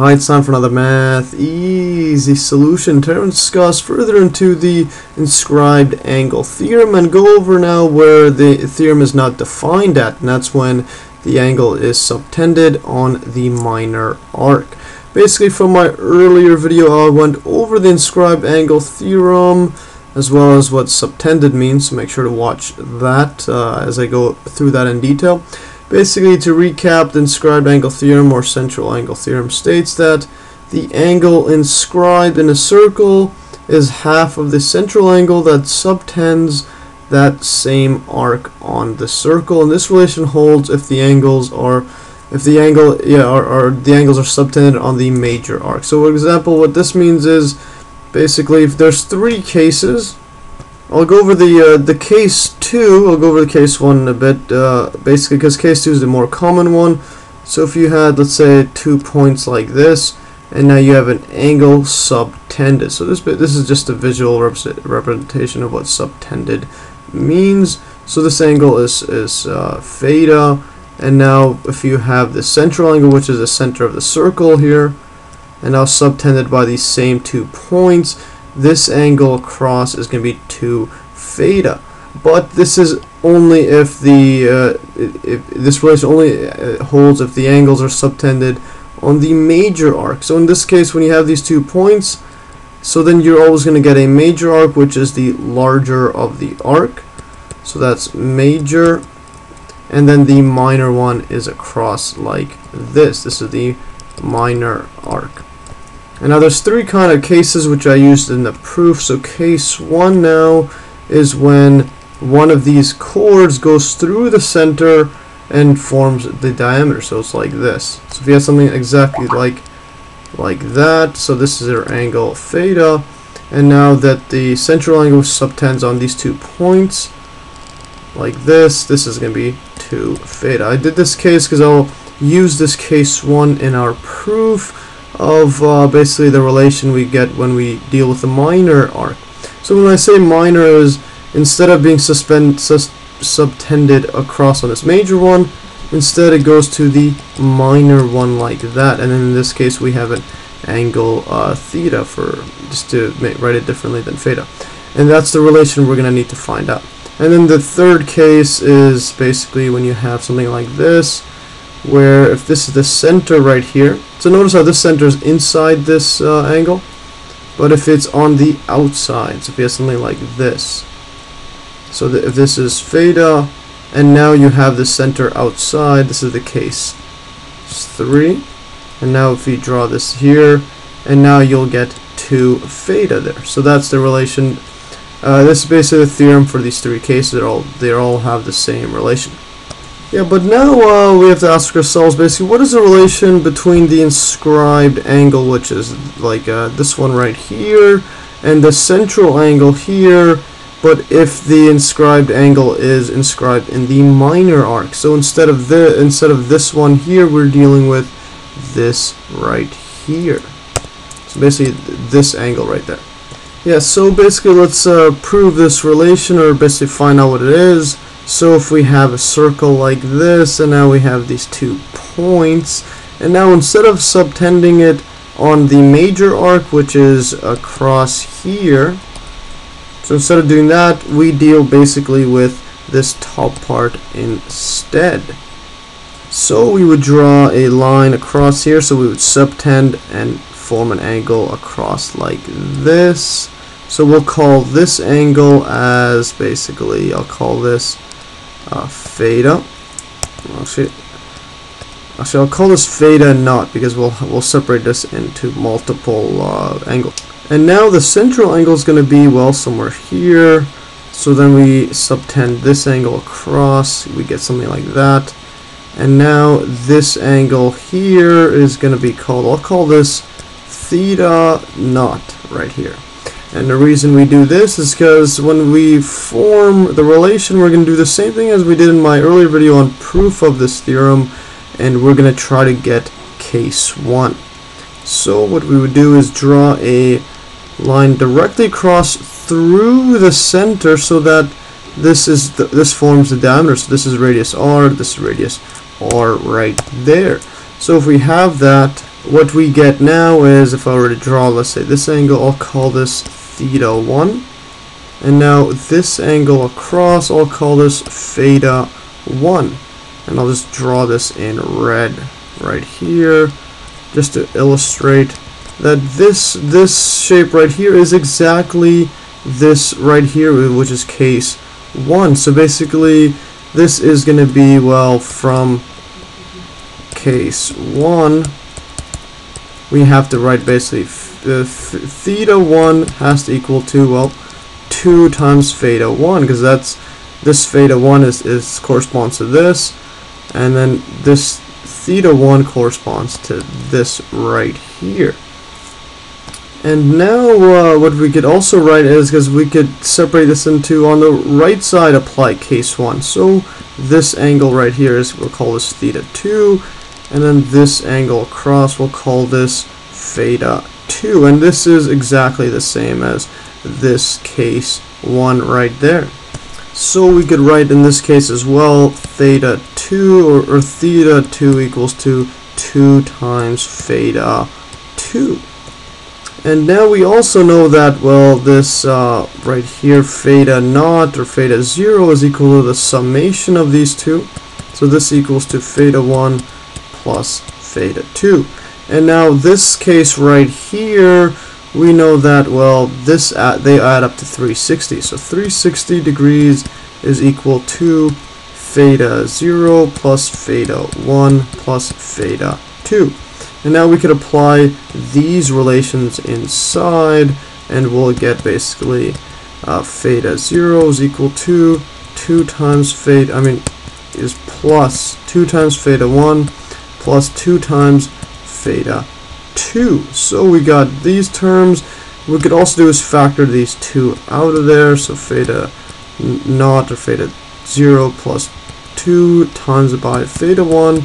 Hi, it's time for another math easy solution to discuss further into the inscribed angle theorem and go over now where the theorem is not defined at and that's when the angle is subtended on the minor arc. Basically from my earlier video I went over the inscribed angle theorem as well as what subtended means so make sure to watch that uh, as I go through that in detail. Basically, to recap, the inscribed angle theorem or central angle theorem states that the angle inscribed in a circle is half of the central angle that subtends that same arc on the circle. And this relation holds if the angles are if the angle yeah are, are the angles are subtended on the major arc. So for example what this means is basically if there's three cases I'll go over the uh, the case 2, I'll go over the case 1 in a bit, uh, basically because case 2 is the more common one. So if you had, let's say, two points like this, and now you have an angle subtended. So this bit, this is just a visual representation of what subtended means. So this angle is, is uh, theta, and now if you have the central angle, which is the center of the circle here, and now subtended by these same two points, this angle across is going to be 2 theta. But this is only if the uh, if this relation only uh, holds if the angles are subtended on the major arc. So in this case, when you have these two points, so then you're always going to get a major arc, which is the larger of the arc. So that's major, and then the minor one is across like this. This is the minor arc. And now there's three kind of cases which I used in the proof. So case one now is when one of these chords goes through the center and forms the diameter. So it's like this. So if you have something exactly like like that, so this is our angle theta. And now that the central angle subtends on these two points, like this, this is going to be 2 theta. I did this case because I'll use this case 1 in our proof of uh, basically the relation we get when we deal with the minor arc. So when I say minor is instead of being suspend sus subtended across on this major one, instead it goes to the minor one like that. And in this case we have an angle uh, theta for just to make, write it differently than theta. And that's the relation we're going to need to find out. And then the third case is basically when you have something like this where if this is the center right here, so notice how this center is inside this uh, angle, but if it's on the outside, so if you have something like this, so that if this is theta, and now you have the center outside, this is the case it's 3, and now if you draw this here, and now you'll get 2 theta there. So that's the relation. Uh, this is basically the theorem for these three cases. They all they all have the same relation. Yeah, but now uh, we have to ask ourselves basically what is the relation between the inscribed angle, which is like uh, this one right here, and the central angle here, but if the inscribed angle is inscribed in the minor arc. So instead of the instead of this one here, we're dealing with this right here. So basically this angle right there. Yeah, so basically let's uh, prove this relation or basically find out what it is. So if we have a circle like this, and now we have these two points, and now instead of subtending it on the major arc, which is across here, so instead of doing that, we deal basically with this top part instead. So we would draw a line across here, so we would subtend and form an angle across like this. So we'll call this angle as basically, I'll call this uh, theta. Actually, actually, I'll call this theta not because we'll we'll separate this into multiple uh, angles. And now the central angle is going to be well somewhere here. So then we subtend this angle across. We get something like that. And now this angle here is going to be called. I'll call this theta naught right here. And the reason we do this is because when we form the relation, we're going to do the same thing as we did in my earlier video on proof of this theorem, and we're going to try to get case 1. So what we would do is draw a line directly across through the center so that this is the, this forms the diameter. So this is radius r, this is radius r right there. So if we have that, what we get now is if I were to draw let's say this angle I'll call this theta 1 and now this angle across I'll call this theta 1 and I'll just draw this in red right here just to illustrate that this this shape right here is exactly this right here which is case 1 so basically this is going to be well from case 1 we have to write basically uh, theta 1 has to equal to well 2 times theta 1 because that's this theta 1 is, is corresponds to this and then this theta 1 corresponds to this right here. And now uh, what we could also write is because we could separate this into on the right side apply case 1 so this angle right here is we'll call this theta 2 and then this angle across we'll call this theta 2 and this is exactly the same as this case 1 right there. So we could write in this case as well theta 2 or, or theta 2 equals to 2 times theta 2 and now we also know that well this uh, right here theta naught or theta 0 is equal to the summation of these two. So this equals to theta 1 plus theta 2 and now this case right here we know that well this add, they add up to 360 so 360 degrees is equal to theta 0 plus theta 1 plus theta 2 and now we could apply these relations inside and we'll get basically uh, theta 0 is equal to 2 times theta I mean is plus 2 times theta 1 plus 2 times theta 2. So we got these terms. we could also do is factor these two out of there. So theta naught or theta 0 plus 2 times by theta 1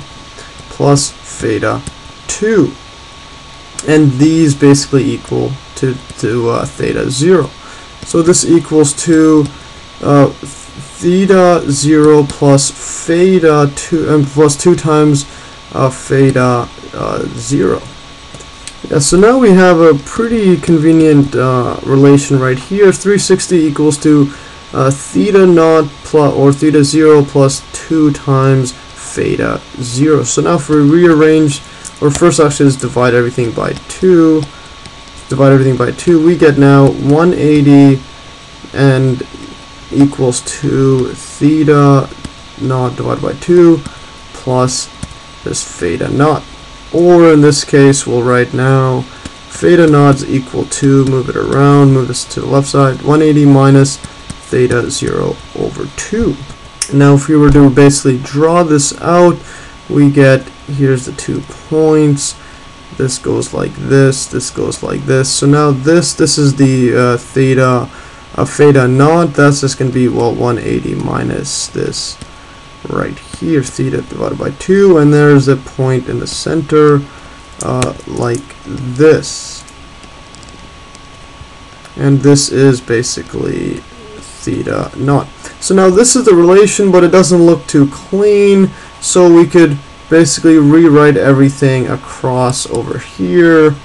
plus theta 2. And these basically equal to, to uh, theta 0. So this equals to uh, theta 0 plus theta 2 um, plus 2 times uh, theta uh, 0. Yeah, so now we have a pretty convenient uh, relation right here. 360 equals to uh, theta naught plus or theta 0 plus 2 times theta 0. So now if we rearrange, or first actually is divide everything by 2, divide everything by 2, we get now 180 and equals to theta naught divided by 2 plus this theta naught or in this case we'll write now theta naught is equal to, move it around, move this to the left side, 180 minus theta 0 over 2. Now if we were to basically draw this out, we get, here's the two points, this goes like this, this goes like this. So now this, this is the uh, theta, uh, theta naught, that's just going to be, well, 180 minus this right here, theta divided by 2, and there's a point in the center uh, like this. And this is basically theta naught. So now this is the relation, but it doesn't look too clean, so we could basically rewrite everything across over here.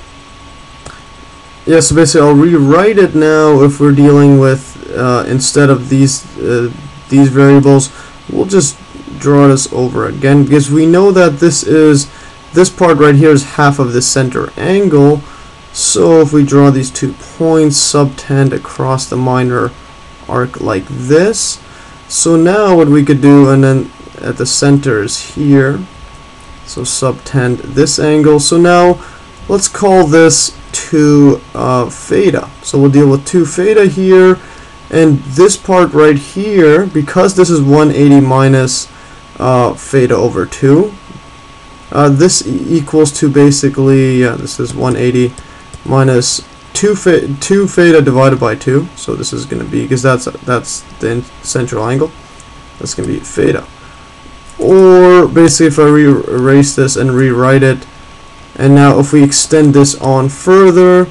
Yeah, so basically I'll rewrite it now if we're dealing with, uh, instead of these, uh, these variables, we'll just draw this over again because we know that this is this part right here is half of the center angle. So if we draw these two points subtend across the minor arc like this. So now what we could do and then at the center is here. So subtend this angle. So now let's call this 2 uh, theta. So we'll deal with 2 theta here. And this part right here because this is 180 minus uh, theta over 2. Uh, this e equals to basically, yeah, this is 180 minus 2, 2 theta divided by 2. So this is going to be, because that's, that's the central angle, that's going to be theta. Or basically if I erase this and rewrite it, and now if we extend this on further,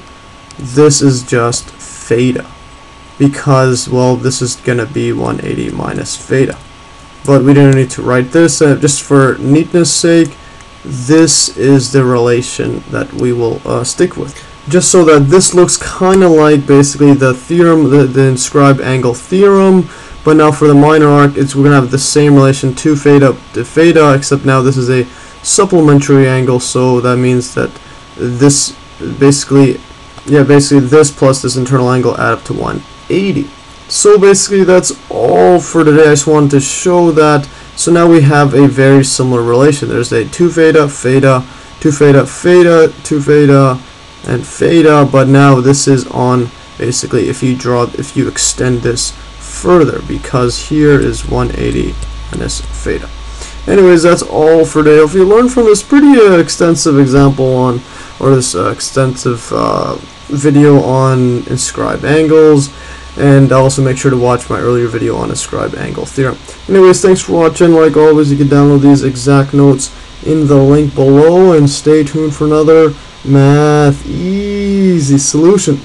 this is just theta. Because, well, this is going to be 180 minus theta but we don't need to write this uh, just for neatness sake this is the relation that we will uh, stick with. Just so that this looks kind of like basically the theorem, the, the inscribed angle theorem, but now for the minor arc, it's we're gonna have the same relation 2 theta to theta, except now this is a supplementary angle, so that means that this basically, yeah, basically this plus this internal angle add up to 180. So basically that's all for today. I just wanted to show that. So now we have a very similar relation. There's a 2 theta, theta, 2 theta, theta, 2 theta, and theta, but now this is on basically if you draw, if you extend this further, because here is 180 minus theta. Anyways, that's all for today. If you learned from this pretty uh, extensive example on, or this uh, extensive uh, video on inscribed angles, and also make sure to watch my earlier video on inscribed angle theorem. Anyways, thanks for watching. Like always, you can download these exact notes in the link below, and stay tuned for another math easy solution.